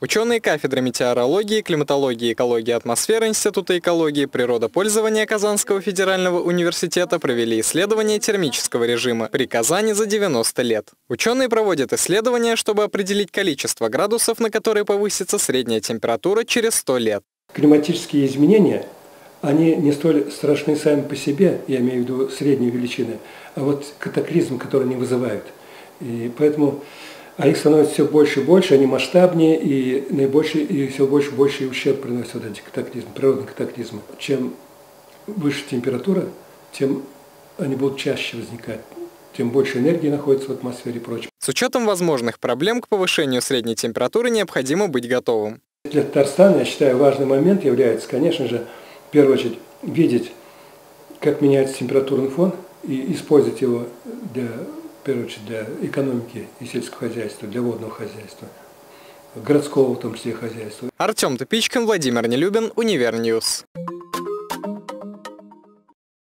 Ученые кафедры метеорологии, климатологии экологии атмосферы Института экологии и природопользования Казанского федерального университета провели исследование термического режима при Казани за 90 лет. Ученые проводят исследования, чтобы определить количество градусов, на которые повысится средняя температура через 100 лет. Климатические изменения, они не столь страшны сами по себе, я имею в виду средние величины, а вот катаклизм, который они вызывают. И поэтому а их становится все больше и больше, они масштабнее, и, наибольший, и все больше и больше ущерб приносят вот эти катаклизмы, природные катаклизмы. Чем выше температура, тем они будут чаще возникать, тем больше энергии находится в атмосфере и прочее. С учетом возможных проблем к повышению средней температуры необходимо быть готовым. Для Татарстана, я считаю, важный момент является, конечно же, в первую очередь, видеть, как меняется температурный фон, и использовать его для первую очередь для экономики и сельского хозяйства, для водного хозяйства, городского в том числе хозяйства. Артем Топичкин, Владимир Нелюбин, Универ News.